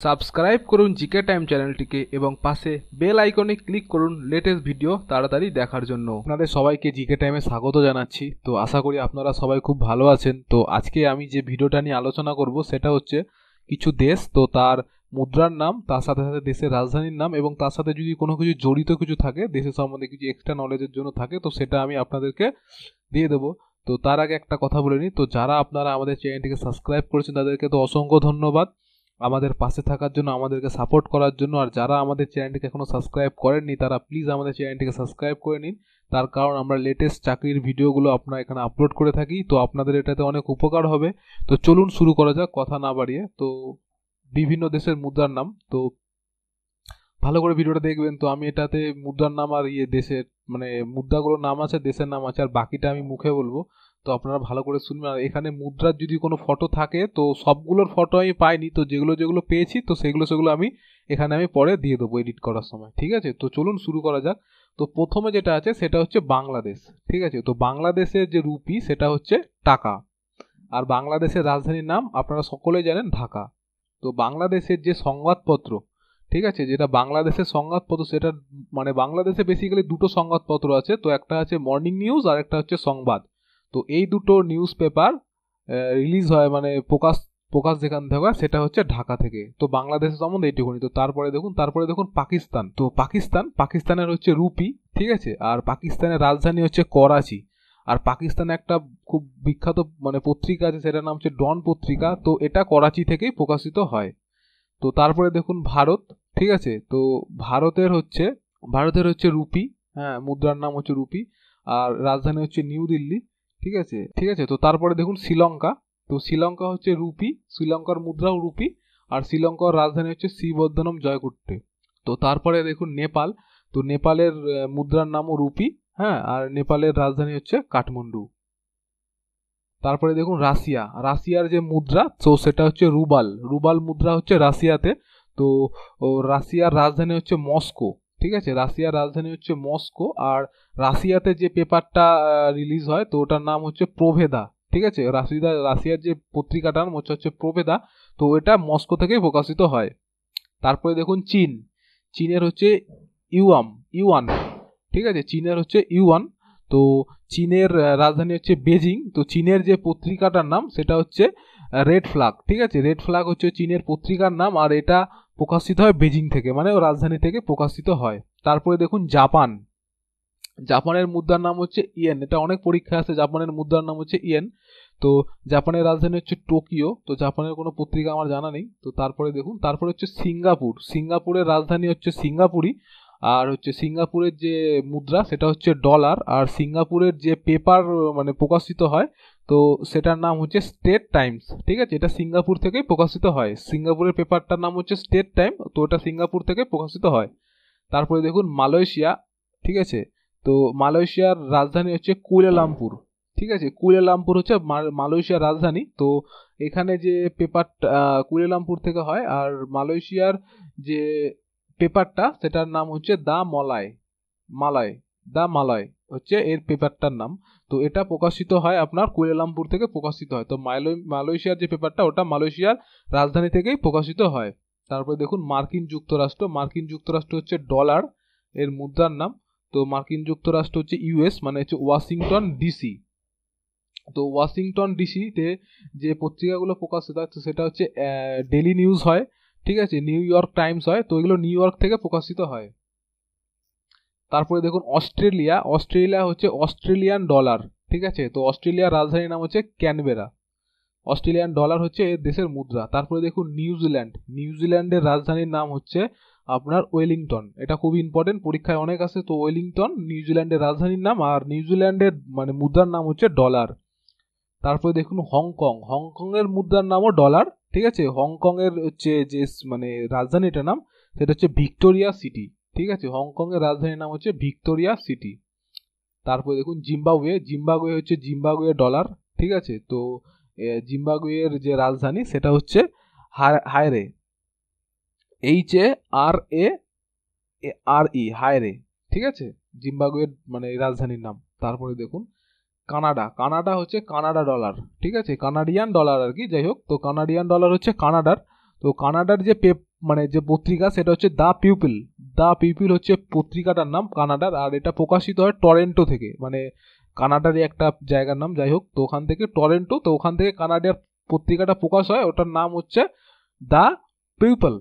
Subscribe করুন GK time চ্যানেলটিকে এবং পাশে বেল আইকনে ক্লিক করুন লেটেস্ট ভিডিও তাড়াতাড়ি দেখার জন্য। আপনাদের সবাইকে জিকে টাইমে স্বাগত জানাচ্ছি। তো আশা করি আপনারা সবাই খুব ভালো আছেন। তো আজকে আমি যে ভিডিওটা নিয়ে আলোচনা করব সেটা হচ্ছে কিছু দেশ, তো তার মুদ্রার নাম, তার সাথে সাথে দেশের রাজধানীর নাম এবং তার সাথে যদি কোনো কিছু জড়িত কিছু থাকে, দেশের সম্বন্ধে কিছু এক্সট্রা নলেজের জন্য থাকে, তো সেটা আমি আপনাদেরকে দিয়ে দেবো। তো তার আগে একটা কথা বলে নিই। তো যারা আপনারা আমাদের চ্যানেলটিকে সাবস্ক্রাইব করেছেন, তাদেরকে তো অসংখ্য ধন্যবাদ। আমাদের পাশে থাকার জন্য, আমাদেরকে সাপোর্ট করার জন্য। আর যারা আমাদের চ্যানেলটিকে এখনও সাবস্ক্রাইব করেননি, তারা প্লিজ আমাদের চ্যানেলটিকে সাবস্ক্রাইব করে নিন। তার কারণ আমরা লেটেস্ট চাকরির ভিডিওগুলো আপনার এখানে আপলোড করে থাকি। তো আপনাদের এটাতে অনেক উপকার হবে। তো চলুন শুরু করা যাক, কথা না বাড়িয়ে। তো বিভিন্ন দেশের মুদ্রার নাম। তো ভালো করে ভিডিওটা দেখবেন। তো আমি এটাতে মুদ্রার নাম আর ইয়ে দেশের মানে মুদ্রাগুলোর নাম আছে, দেশের নাম আছে, আর বাকিটা আমি মুখে বলব। তো আপনারা ভালো করে শুনবেন। আর এখানে মুদ্রার যদি কোনো ফটো থাকে, তো সবগুলোর ফটো আমি পাইনি। তো যেগুলো যেগুলো পেয়েছি, তো সেগুলো সেগুলো আমি এখানে আমি পরে দিয়ে দেবো এডিট করার সময়। ঠিক আছে? তো চলুন শুরু করা যাক। তো প্রথমে যেটা আছে, সেটা হচ্ছে বাংলাদেশ। ঠিক আছে? তো বাংলাদেশের যে রুপি, সেটা হচ্ছে টাকা। আর বাংলাদেশের রাজধানীর নাম আপনারা সকলেই জানেন, ঢাকা। তো বাংলাদেশের যে সংবাদপত্র, ঠিক আছে? যেটা বাংলাদেশের সংবাদপত্র সেটা মানে বাংলাদেশে বেসিক্যালি দুটো সংবাদপত্র আছে। তো একটা আছে মর্নিং নিউজ আর একটা হচ্ছে সংবাদ। তো এই দুটো নিউজ পেপার রিলিজ হয় মানে প্রকাশ প্রকাশ যেখান থেকে হয় সেটা হচ্ছে ঢাকা থেকে। তো বাংলাদেশের সম্বন্ধে এইটুকুনি তো তারপরে দেখুন তারপরে দেখুন পাকিস্তান। তো পাকিস্তান, পাকিস্তানের হচ্ছে রুপি, ঠিক আছে? আর পাকিস্তানের রাজধানী হচ্ছে করাচি। আর পাকিস্তানে একটা খুব বিখ্যাত মানে পত্রিকা আছে, সেটার নাম হচ্ছে ডন পত্রিকা। তো এটা করাচি থেকেই প্রকাশিত হয়। তো তারপরে দেখুন ভারত, ঠিক আছে? তো ভারতের হচ্ছে ভারতের হচ্ছে রুপি হ্যাঁ মুদ্রার নাম হচ্ছে রুপি। আর রাজধানী হচ্ছে নিউ দিল্লি। ঠিক আছে? ঠিক আছে? তো তারপরে দেখুন শ্রীলঙ্কা। তো শ্রীলঙ্কা হচ্ছে রুপি, শ্রীলঙ্কার মুদ্রাও রুপি, আর শ্রীলঙ্কার রাজধানী হচ্ছে শ্রীবর্ধনম জয়কুট্টে তো তারপরে দেখুন নেপাল। তো নেপালের মুদ্রার নামও রুপি হ্যাঁ? আর নেপালের রাজধানী হচ্ছে কাঠমান্ডু। তারপরে দেখুন রাশিয়া। রাশিয়ার যে মুদ্রা, তো সেটা হচ্ছে রুবাল। রুবাল মুদ্রা হচ্ছে রাশিয়াতে। তো রাশিয়ার রাজধানী হচ্ছে মস্কো। ঠিক আছে? রাশিয়ার রাজধানী হচ্ছে মস্কো আর রাশিয়াতে যে পেপারটা রিলিজ হয়, তো ওটার নাম হচ্ছে প্রভেদা। ঠিক আছে? রাশিয়া রাশিয়ার যে পত্রিকাটার নাম হচ্ছে হচ্ছে প্রভেদা, তো এটা মস্কো থেকেই প্রকাশিত হয়। তারপরে দেখুন চীন। চীনের হচ্ছে ইউয়াম, ইউয়ান। ঠিক আছে? চীনের হচ্ছে ইউয়ান। তো চীনের রাজধানী হচ্ছে বেজিং। তো চীনের যে পত্রিকাটার নাম, সেটা হচ্ছে রেড ফ্ল্যাগ। ঠিক আছে? রেড ফ্ল্যাগ হচ্ছে চীনের পত্রিকার নাম, আর এটা প্রকাশিত হয় বেজিং থেকে মানে রাজধানী থেকে প্রকাশিত হয়। তারপরে দেখুন জাপান। জাপানের মুদ্রার নাম হচ্ছে ইয়েন। এটা অনেক পরীক্ষা আছে, জাপানের মুদ্রার নাম হচ্ছে ইয়েন। তো জাপানের রাজধানী হচ্ছে টোকিও। তো জাপানের কোনো পত্রিকা আমার জানা নেই। তো তারপরে দেখুন, তারপরে হচ্ছে সিঙ্গাপুর। সিঙ্গাপুরের রাজধানী হচ্ছে সিঙ্গাপুরি। আর হচ্ছে সিঙ্গাপুরের যে মুদ্রা, সেটা হচ্ছে ডলার। আর সিঙ্গাপুরের যে পেপার মানে প্রকাশিত হয় তো সেটার নাম হচ্ছে স্টেট টাইমস ঠিক আছে? এটা সিঙ্গাপুর থেকেই প্রকাশিত হয়। সিঙ্গাপুরের পেপারটার নাম হচ্ছে স্টেট টাইম তো এটা সিঙ্গাপুর থেকে প্রকাশিত হয়। তারপরে দেখুন মালয়েশিয়া, ঠিক আছে? তো মালয়েশিয়ার রাজধানী হচ্ছে কুয়ালালামপুর, ঠিক আছে? কুয়ালালামপুর হচ্ছে মালয়েশিয়ার রাজধানী। তো এখানে যে পেপারটা কুয়ালালামপুর থেকে হয়, আর মালয়েশিয়ার যে পেপারটা, সেটার নাম হচ্ছে দা মলায়, মালয়, দা মালয়। হচ্ছে এর পেপারটার নাম। তো এটা প্রকাশিত হয় আপনার কুয়ালালামপুর থেকে প্রকাশিত হয়। তো মালয়েশিয়ার যে পেপারটা ওটা মালয়েশিয়ার রাজধানী থেকেই প্রকাশিত হয়। তারপরে দেখুন, মার্কিন যুক্তরাষ্ট্র। মার্কিন যুক্তরাষ্ট্র হচ্ছে ডলার, এর মুদ্রার নাম। তো মার্কিন যুক্তরাষ্ট্র হচ্ছে ইউএস মানে হচ্ছে ওয়াশিংটন ডিসি। তো ওয়াশিংটন ডিসিতে যে পত্রিকাগুলো প্রকাশিত হয় সেটা হচ্ছে ডেলি নিউজ হয়, ঠিক আছে? নিউ ইয়র্ক টাইমস হয়। তো এগুলো নিউ ইয়র্ক থেকে প্রকাশিত হয়। তারপরে দেখুন অস্ট্রেলিয়া। অস্ট্রেলিয়া হচ্ছে অস্ট্রেলিয়ান ডলার, ঠিক আছে? তো অস্ট্রেলিয়ার রাজধানীর নাম হচ্ছে ক্যানবেরা। অস্ট্রেলিয়ান ডলার হচ্ছে দেশের মুদ্রা। তারপরে দেখুন নিউজিল্যান্ড নিউজিল্যান্ডের রাজধানীর নাম হচ্ছে আপনার ওয়েলিংটন। এটা খুব ইম্পর্টেন্ট পরীক্ষায় অনেক আছে, তো ওয়েলিংটন নিউজিল্যান্ডের রাজধানীর নাম, আর নিউজিল্যান্ডের মানে মুদ্রার নাম হচ্ছে ডলার। তারপরে দেখুন হংকং। হংকংয়ের মুদ্রার নামও ডলার, ঠিক আছে? হংকংয়ের হচ্ছে যে মানে রাজধানীটার নাম, সেটা হচ্ছে ভিক্টোরিয়া সিটি। ঠিক আছে? হংকংয়ের রাজধানীর নাম হচ্ছে ভিক্টোরিয়া সিটি। তারপরে দেখুন জিম্বাবুয়ে। জিম্বাবুয়ে হচ্ছে জিম্বাবুয়ে ডলার, ঠিক আছে? তো জিম্বাবুয়ের যে রাজধানী সেটা হচ্ছে হায়রে। এইচ এ আর এ আর ই হায়রে, ঠিক আছে? জিম্বাবুয়ের মানে রাজধানীর নাম। তারপরে দেখুন কানাডা। কানাডা হচ্ছে কানাডা ডলার, ঠিক আছে? কানাডিয়ান ডলার আর কি, যাই হোক। তো কানাডিয়ান ডলার হচ্ছে কানাডার। তো কানাডার যে পেপ মানে যে পত্রিকা সেটা হচ্ছে দ্য পিউপিল দ্য পিউপিল হচ্ছে পত্রিকাটার নাম কানাডার, আর এটা প্রকাশিত হয় টরেন্টো থেকে। মানে কানাডারই একটা জায়গার নাম, যাই হোক, তো ওখান থেকে টরেন্টো, তো ওখান থেকে কানাডার পত্রিকাটা প্রকাশ হয়, ওটার নাম হচ্ছে দ্য পিউপল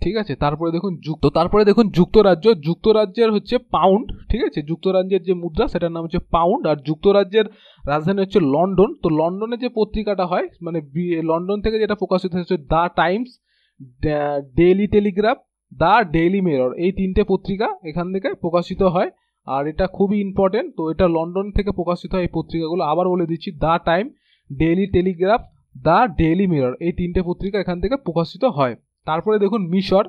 ঠিক আছে, তারপরে দেখুন যুক্ত তারপরে দেখুন যুক্তরাজ্য, যুক্তরাজ্যের হচ্ছে পাউন্ড, ঠিক আছে? যুক্তরাজ্যের যে মুদ্রা, সেটার নাম হচ্ছে পাউন্ড, আর যুক্তরাজ্যের রাজধানী হচ্ছে লন্ডন। তো লন্ডনে যে পত্রিকাটা হয় মানে লন্ডন থেকে যেটা প্রকাশিত হচ্ছে the Times Daily Telegraph the Daily Mirror, এই তিনটে পত্রিকা এখান থেকে প্রকাশিত হয়, আর এটা খুবই ইম্পর্টেন্ট তো এটা লন্ডন থেকে প্রকাশিত হয় এই পত্রিকাগুলো। আবার বলে দিচ্ছি, the Time, Daily Telegraph, the Daily Mirror, এই তিনটে পত্রিকা এখান থেকে প্রকাশিত হয়। তারপরে দেখুন মিশর,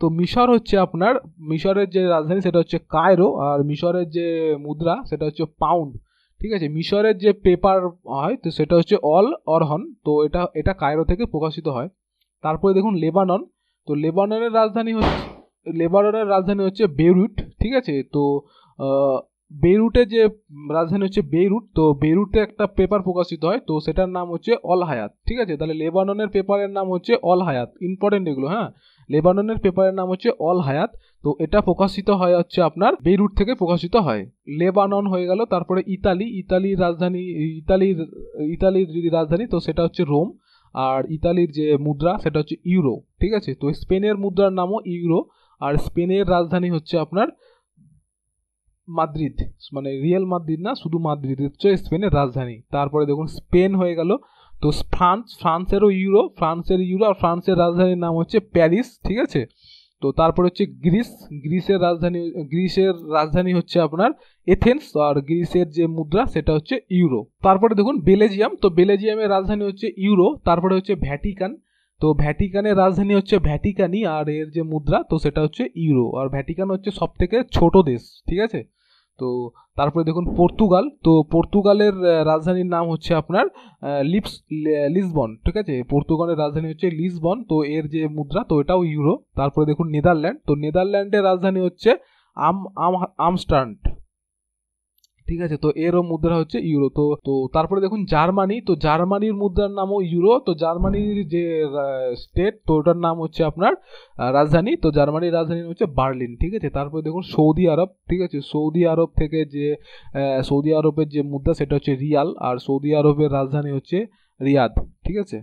তো মিশর হচ্ছে আপনার, মিশরের যে রাজধানী সেটা হচ্ছে কায়রো, আর মিশরের যে মুদ্রা সেটা হচ্ছে পাউন্ড ঠিক আছে? মিশরের যে পেপার হয়, তো সেটা হচ্ছে অল অরহন, তো এটা এটা কায়রো থেকে প্রকাশিত হয়। তারপরে দেখুন লেবানন তো লেবাননের রাজধানী হচ্ছে, লেবাননের রাজধানী হচ্ছে বেরুট ঠিক আছে? তো বেরুটে যে রাজধানী হচ্ছে বেরুট তো বেরুটে একটা পেপার প্রকাশিত হয়, তো সেটার নাম হচ্ছে অল হায়াত, ঠিক আছে? তাহলে লেবাননের পেপারের নাম হচ্ছে অল হায়াত ইম্পর্টেন্ট এগুলো হ্যাঁ? লেবাননের পেপারের নাম হচ্ছে অল হায়াত, তো এটা প্রকাশিত হয় হচ্ছে আপনার বেরুট থেকে প্রকাশিত হয়। লেবানন হয়ে গেল, তারপরে ইতালি, ইতালির রাজধানী, ইতালির ইতালির যদি রাজধানী, তো সেটা হচ্ছে রোম। আর ইতালির যে মুদ্রা, সেটা হচ্ছে ইউরো, ঠিক আছে? তো স্পেনের মুদ্রার নামও ইউরো, আর স্পেনের রাজধানী হচ্ছে আপনার মাদ্রিদ মানে রিয়েল মাদ্রিদ না, শুধু মাদ্রিদ হচ্ছে স্পেনের রাজধানী। তারপরে দেখুন, স্পেন হয়ে গেল, তো ফ্রান্স, ফ্রান্সেরও ইউরো, ফ্রান্সের ইউরো, আর ফ্রান্সের রাজধানীর নাম হচ্ছে প্যারিস, ঠিক আছে? তো তারপর হচ্ছে গ্রিস, গ্রিসের রাজধানী গ্রিসের রাজধানী হচ্ছে আপনার এথেন্স আর গ্রিসের যে মুদ্রা সেটা হচ্ছে ইউরো। তারপরে দেখুন বেলেজিয়াম, তো বেলেজিয়ামের রাজধানী হচ্ছে ইউরো, তারপরে হচ্ছে ভ্যাটিকান। তো ভ্যাটিকানের রাজধানী হচ্ছে ভ্যাটিকানি আর এর যে মুদ্রা, তো সেটা হচ্ছে ইউরো। আর ভ্যাটিকান হচ্ছে সব থেকে ছোট দেশ, ঠিক আছে? তো তারপরে দেখুন পর্তুগাল। তো পর্তুগালের রাজধানীর নাম হচ্ছে আপনার লিপস লিসবন, ঠিক আছে? পর্তুগালের রাজধানী হচ্ছে লিসবন, তো এর যে মুদ্রা, তো এটাও ইউরো। তারপরে দেখুন নেদারল্যান্ড, তো নেদারল্যান্ডের রাজধানী হচ্ছে আম আম আমস্টান্ট ঠিক আছে? তো এরও মুদ্রা হচ্ছে ইউরো। তো তো তারপরে দেখুন জার্মানি। তো জার্মানির মুদ্রার নামও ইউরো। তো জার্মানির যে স্টেট তো ওটার নাম হচ্ছে আপনার রাজধানী। তো জার্মানির রাজধানী হচ্ছে বার্লিন, ঠিক আছে? তারপরে দেখুন সৌদি আরব, ঠিক আছে? সৌদি আরব থেকে যে সৌদি আরবের যে মুদ্রা, সেটা হচ্ছে রিয়াল। আর সৌদি আরবের রাজধানী হচ্ছে রিয়াদ, ঠিক আছে?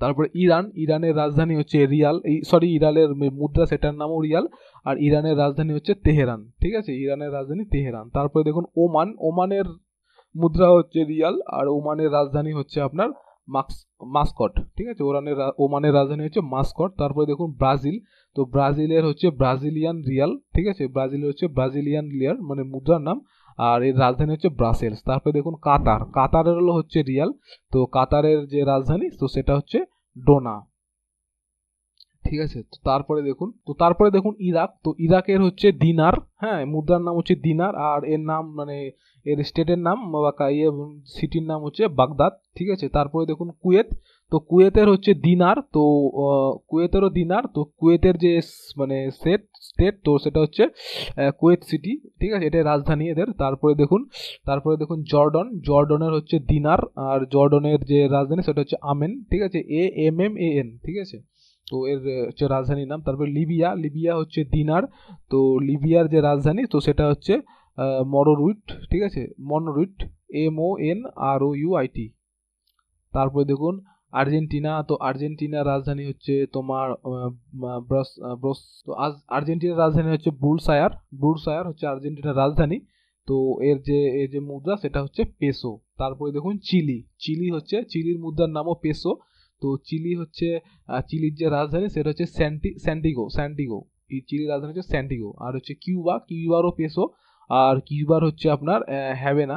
তারপরে ইরান, ইরানের রাজধানী হচ্ছে রিয়াল, এই সরি ইরানের মুদ্রা সেটার নামও রিয়াল, আর ইরানের রাজধানী হচ্ছে তেহরান, ঠিক আছে? ইরানের রাজধানী তেহরান। তারপরে দেখুন ওমান, ওমানের মুদ্রা হচ্ছে রিয়াল, আর ওমানের রাজধানী হচ্ছে আপনার মাক্স, মাস্কট, ঠিক আছে? ওরানের ওমানের রাজধানী হচ্ছে মাস্কট। তারপরে দেখুন ব্রাজিল, তো ব্রাজিলের হচ্ছে ব্রাজিলিয়ান রিয়াল, ঠিক আছে? ব্রাজিলের হচ্ছে ব্রাজিলিয়ান রিয়াল মানে মুদ্রার নাম। আর এর রাজধানী হচ্ছে ব্রাসেলস। তারপরে দেখুন কাতার। কাতারের হলো হচ্ছে রিয়াল। তো কাতারের যে রাজধানী, তো সেটা হচ্ছে ডোনা। ঠিক আছে? তো তারপরে দেখুন, তো তারপরে দেখুন ইরাক। তো ইরাকের হচ্ছে দিনার হ্যাঁ? মুদ্রার নাম হচ্ছে দিনার আর এর নাম মানে এর স্টেটের নাম বা ইয়ে সিটির নাম হচ্ছে বাগদাদ। ঠিক আছে? তারপরে দেখুন কুয়েত। তো কুয়েতের হচ্ছে দিনার, তো কুয়েতেরও দিনার, তো কুয়েতের যে মানে সেট, স্টেট, তো সেটা হচ্ছে কুয়েত সিটি, ঠিক আছে? এটা রাজধানী এদের। তারপরে দেখুন তারপরে দেখুন জর্ডন। জর্ডনের হচ্ছে দিনার, আর জর্ডনের যে রাজধানী সেটা হচ্ছে আমেন, ঠিক আছে? A M M A N, ঠিক আছে? তো এর হচ্ছে রাজধানীর নাম। তারপরে লিবিয়া লিবিয়া হচ্ছে দিনার, তো লিবিয়ার যে রাজধানী, তো সেটা হচ্ছে মরোরুইট, ঠিক আছে? মনোরুইট, M O N R O U I T. তারপরে দেখুন আর্জেন্টিনা, তো আর্জেন্টিনার রাজধানী হচ্ছে তোমার ব্রস ব্রস, তো আজ আর্জেন্টিনার রাজধানী হচ্ছে ব্রুলসায়ার ব্রুলসায়ার হচ্ছে আর্জেন্টিনার রাজধানী। তো এর যে এর যে মুদ্রা সেটা হচ্ছে পেসো। তারপরে দেখুন চিলি চিলি হচ্ছে, চিলির মুদ্রার নামও পেসো। তো চিলি হচ্ছে চিলির যে রাজধানী সেটা হচ্ছে স্যান্টি, স্যান্টিগো স্যান্টিগো। এই চিলির রাজধানী হচ্ছে স্যান্টিগো। আর হচ্ছে কিউবা, কিউবারও পেসো। আর কিউবার হচ্ছে আপনার হ্যাভেনা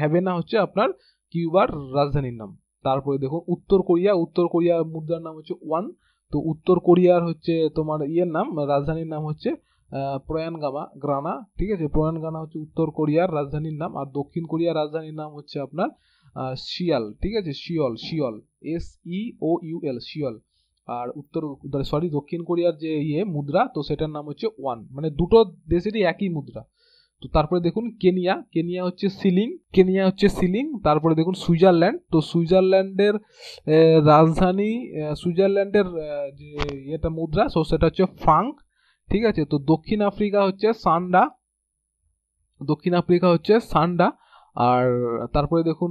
হ্যাভেনা হচ্ছে আপনার কিউবার রাজধানীর নাম। তারপরে দেখুন উত্তর কোরিয়া, উত্তর কোরিয়ার মুদ্রার নাম হচ্ছে ওয়ান। তো উত্তর কোরিয়ার হচ্ছে তোমার ইয়ের নাম, রাজধানীর নাম হচ্ছে প্রয়ানগামা, গ্রানা, ঠিক আছে? প্রয়ানগানা হচ্ছে উত্তর কোরিয়ার রাজধানীর নাম আর দক্ষিণ কোরিয়ার রাজধানীর নাম হচ্ছে আপনার শিয়াল, ঠিক আছে? শিয়ল শিয়ল এস ই ও ইউ এল শিয়ল। আর উত্তর সরি দক্ষিণ কোরিয়ার যে ইয়ে মুদ্রা, তো সেটার নাম হচ্ছে ওয়ান। মানে দুটো দেশেরই একই মুদ্রা। তো তারপরে দেখুন কেনিয়া কেনিয়া হচ্ছে সিলিং, কেনিয়া হচ্ছে সিলিং, তারপরে দেখুন সুইজারল্যান্ড। তো সুইজারল্যান্ডের রাজধানী সুইজারল্যান্ডের যে ইয়েটা মুদ্রা সো সেটা হচ্ছে ফ্রাঙ্ক ঠিক আছে? তো দক্ষিণ আফ্রিকা হচ্ছে সান্ডা, দক্ষিণ আফ্রিকা হচ্ছে সান্ডা, আর তারপরে দেখুন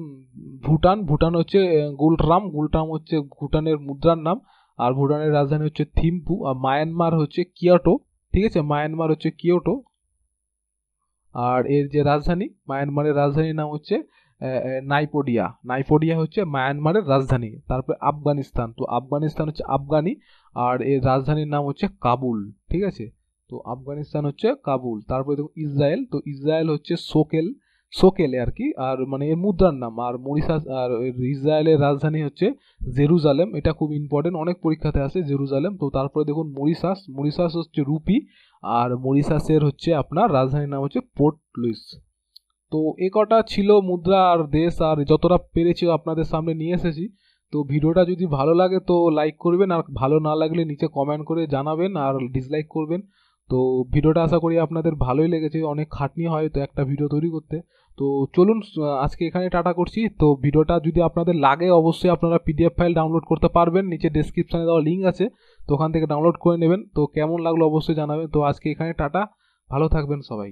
ভুটান ভুটান হচ্ছে গুলট্রাম গুলট্রাম হচ্ছে ভুটানের মুদ্রার নাম, আর ভুটানের রাজধানী হচ্ছে থিম্পু, আর মায়ানমার হচ্ছে কিয়োটো, ঠিক আছে? মায়ানমার হচ্ছে কিয়োটো আর এর যে রাজধানী, মায়ানমারের রাজধানীর নাম হচ্ছে নাইপোডিয়া। নাইপোডিয়া হচ্ছে মায়ানমারের রাজধানী, তারপরে আফগানিস্তান। তো আফগানিস্তান হচ্ছে আফগানি, আর এর রাজধানীর নাম হচ্ছে কাবুল, ঠিক আছে? তো আফগানিস্তান হচ্ছে কাবুল। তারপরে দেখুন ইসরায়েল, তো ইসরায়েল হচ্ছে সোকেল সোকেলে আর কি আর মানে এর মুদ্রার নাম, আর মরিশাস আর ইসরায়েলের রাজধানী হচ্ছে জেরুজালেম, এটা খুব ইম্পর্টেন্ট অনেক পরীক্ষাতে আসে জেরুজালেম, তো তারপরে দেখুন মরিশাস মরিশাস হচ্ছে রুপি, আর মরিশাসের হচ্ছে আপনার রাজধানীর নাম হচ্ছে পোর্ট লুইস। তো এ কটা ছিল মুদ্রা আর দেশ, আর যতটা পেরেছি আপনাদের সামনে নিয়ে এসেছি, তো ভিডিওটা যদি ভালো লাগে তো লাইক করবেন, আর ভালো না লাগলে নিচে কমেন্ট করে জানাবেন, আর ডিসলাইক করবেন। তো ভিডিওটা আশা করি আপনাদের ভালোই লেগেছে, অনেক খাটনি হয় তো একটা ভিডিও তৈরি করতে। তো চলুন আজকে এখানে টাটা করছি। তো ভিডিওটা যদি আপনাদের লাগে, অবশ্যই আপনারা পিডিএফ ফাইল ডাউনলোড করতে পারবেন। নিচে ডিসক্রিপশানে দেওয়া লিঙ্ক আছে, তো ওখান থেকে ডাউনলোড করে নেবেন। তো কেমন লাগল অবশ্যই জানাবেন। তো আজকে এখানে টাটা। ভালো থাকবেন সবাই।